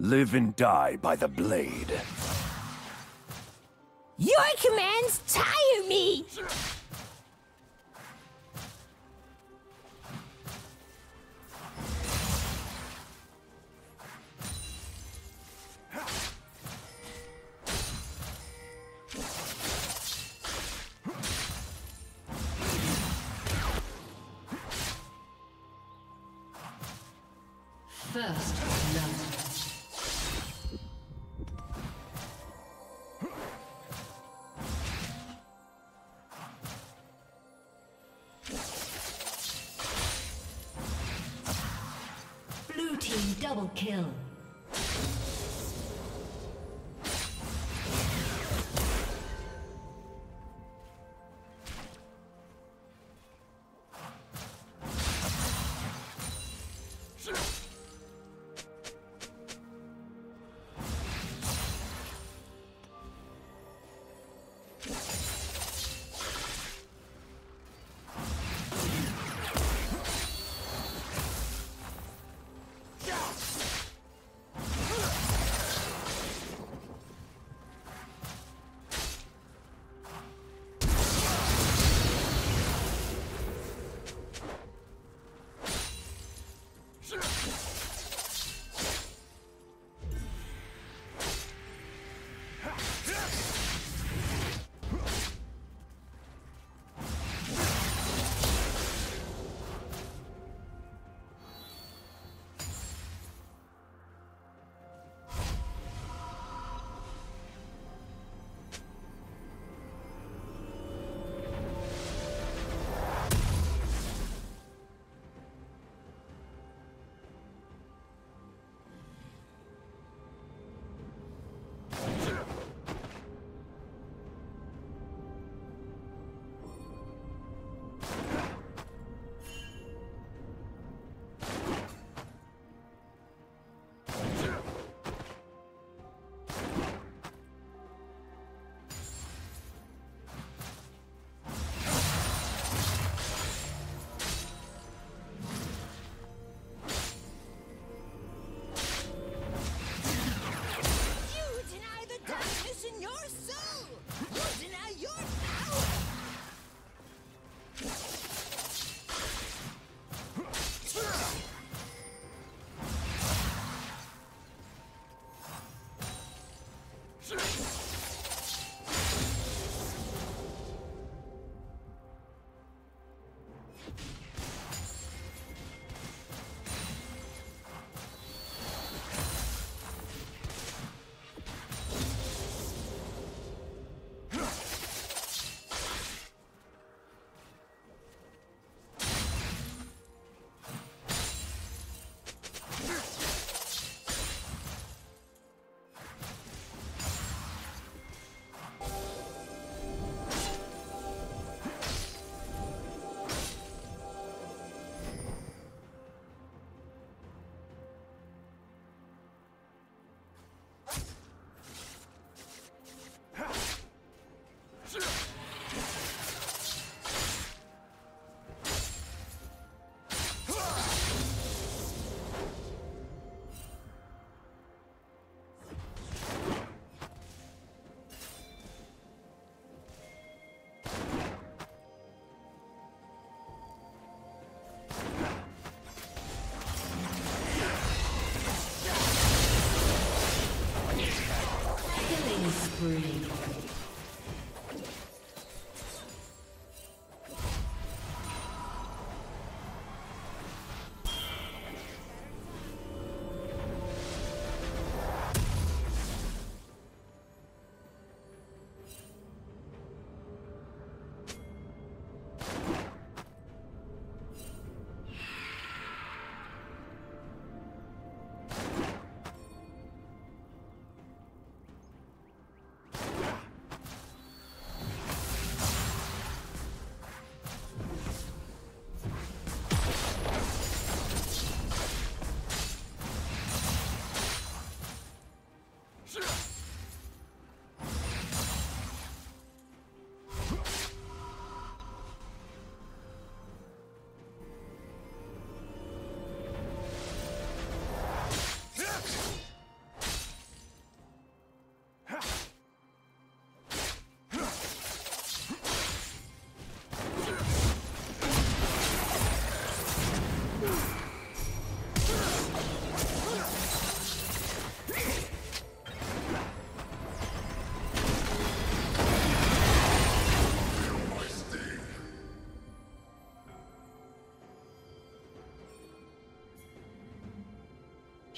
Live and die by the blade. Your commands tire me!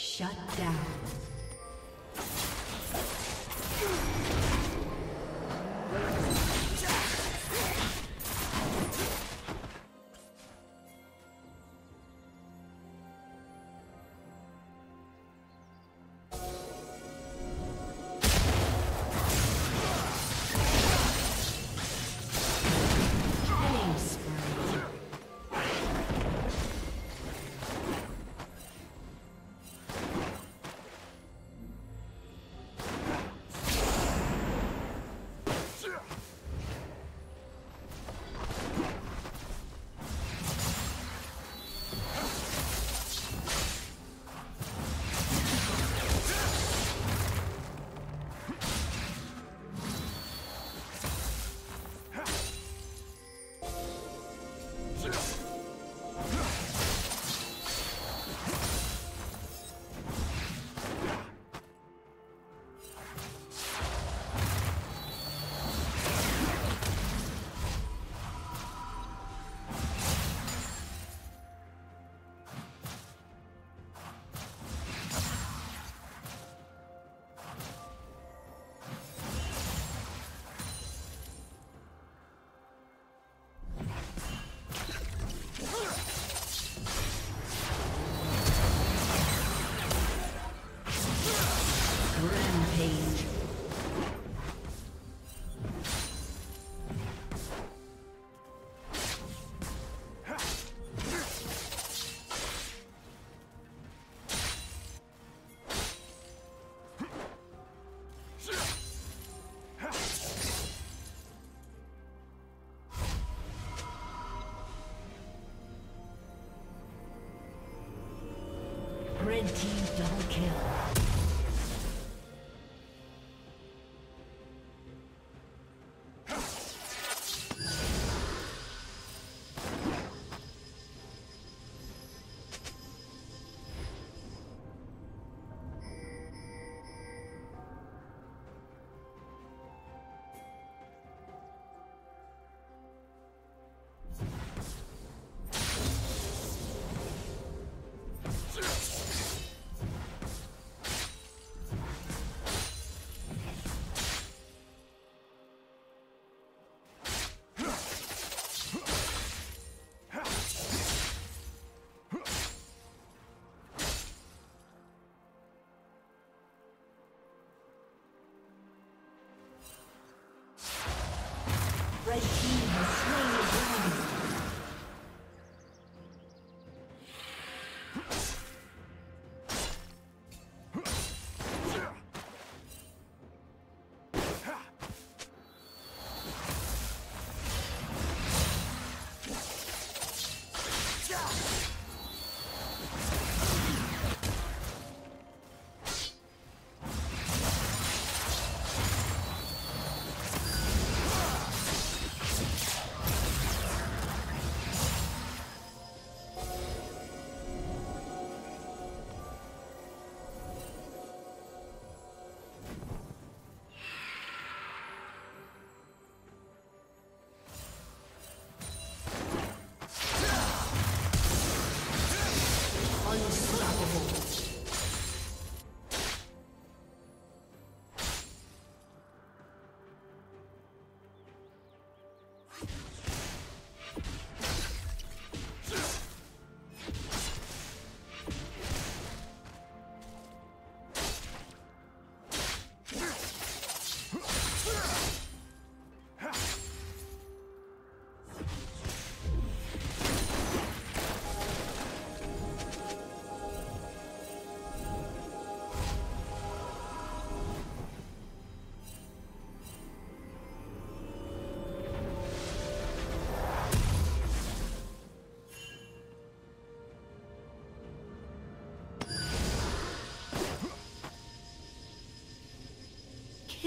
Shut down. Red team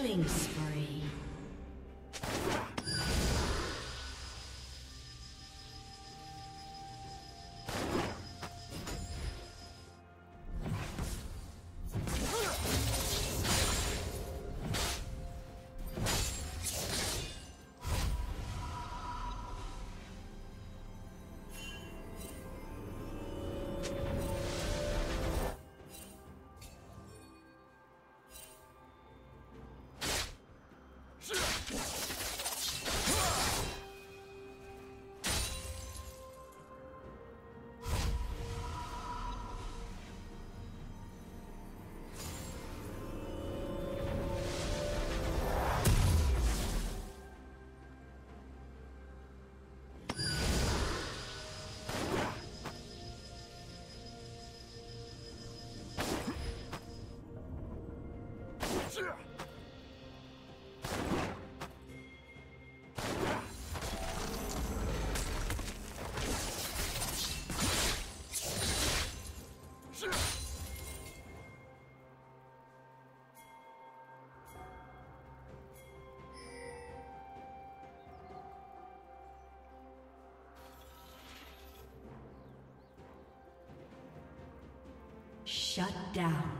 Killing. Shut down.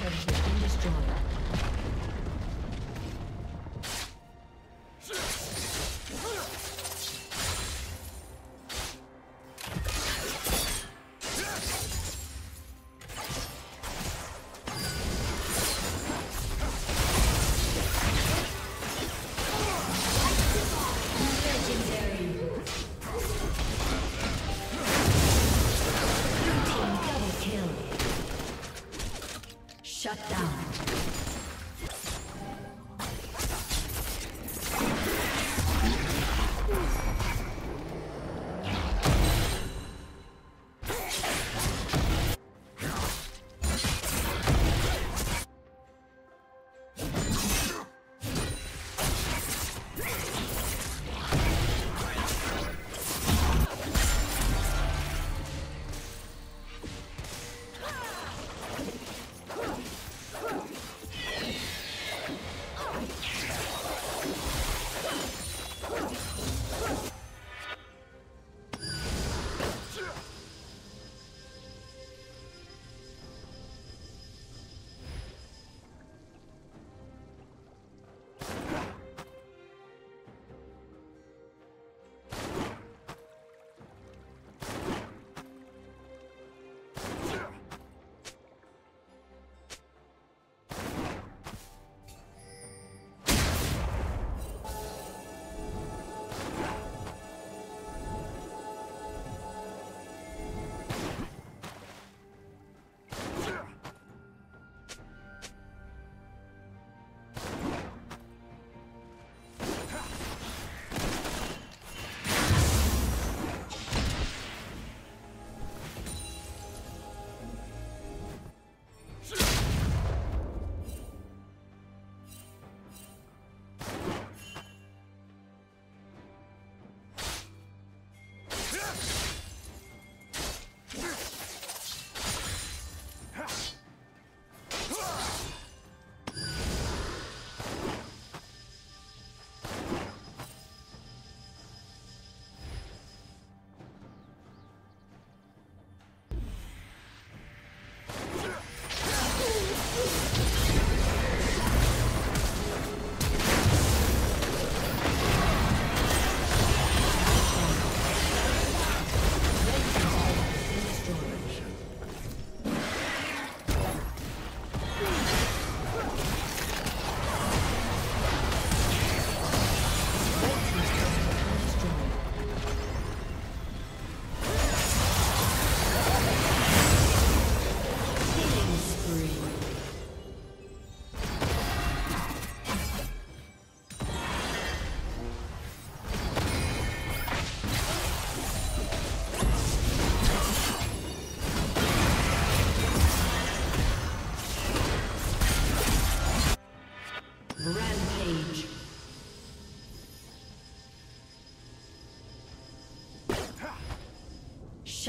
Team's Shut down.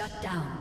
Shut down.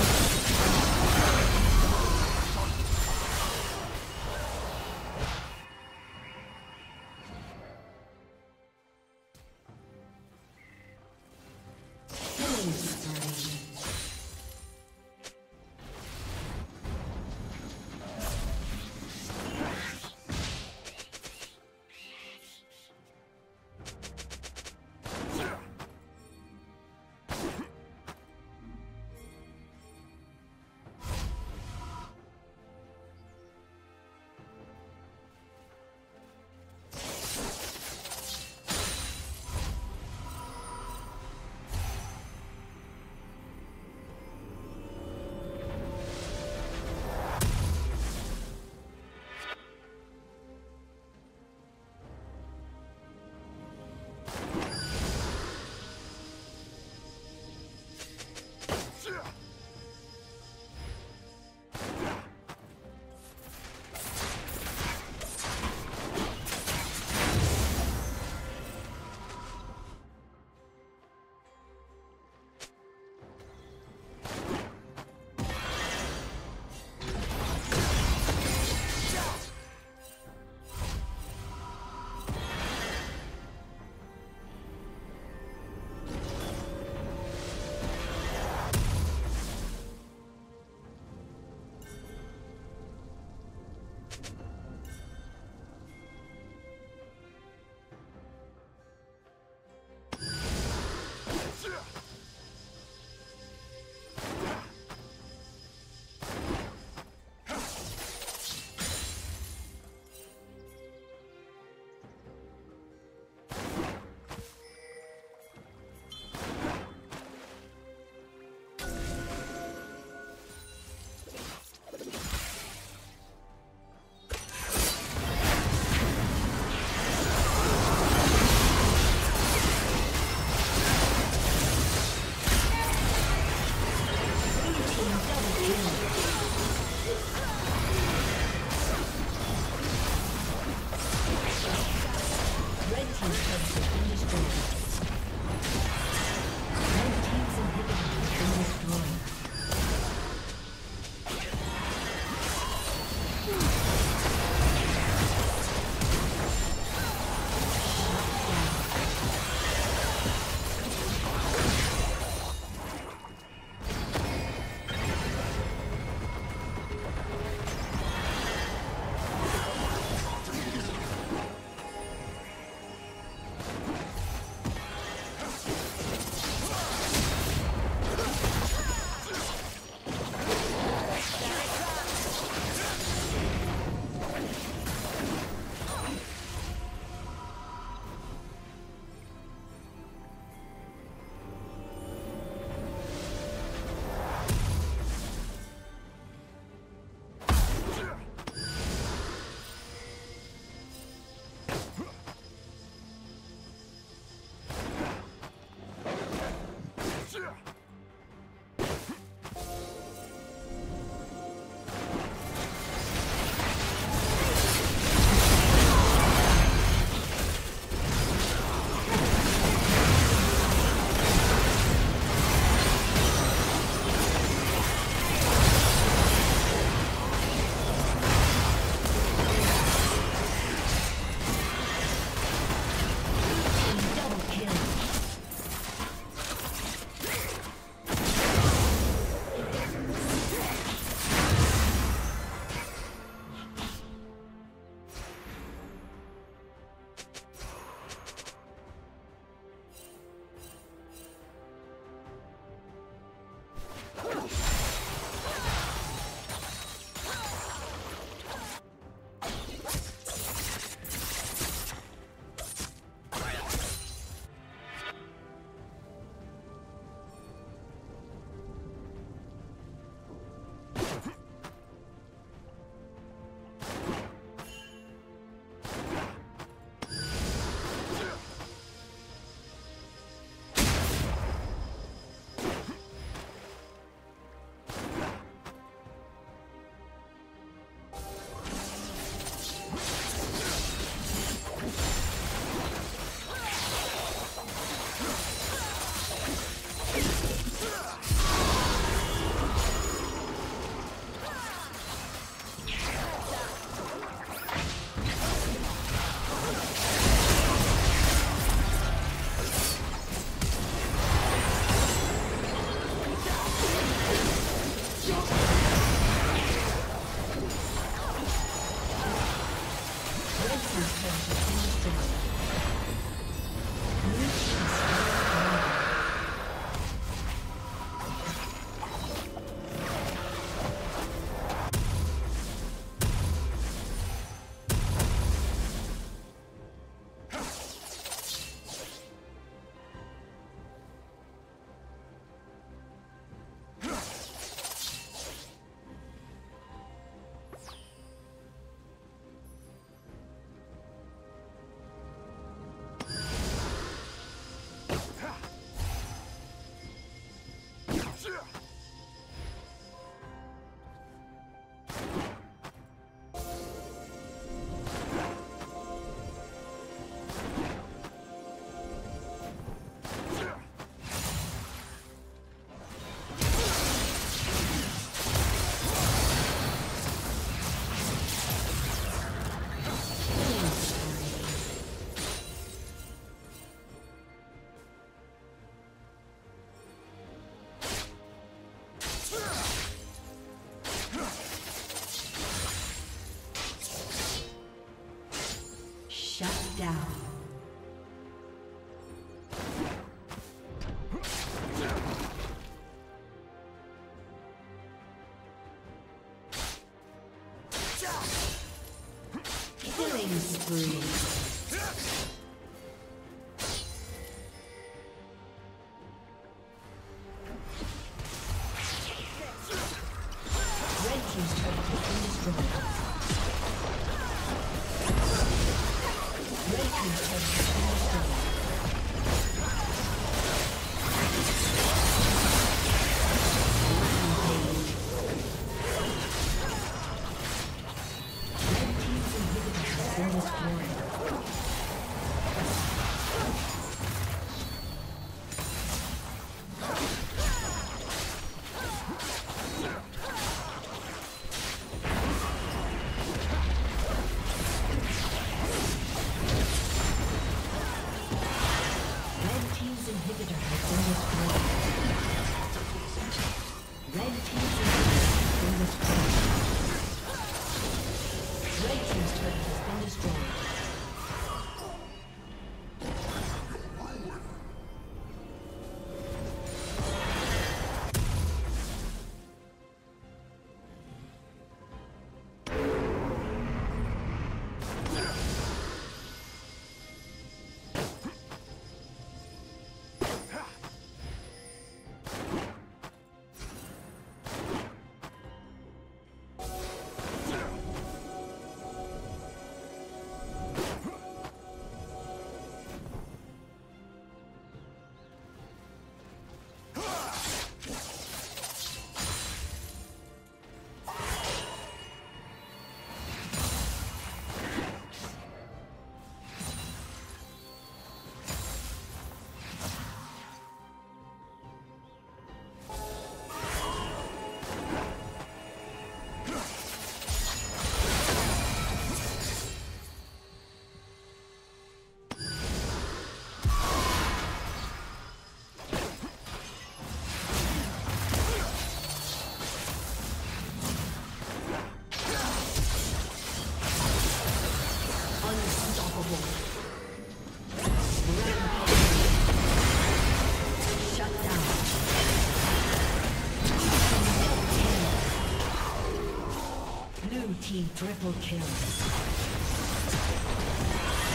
Triple kill.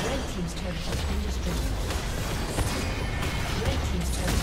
Red team's turret has been destroyed. Red team's turret.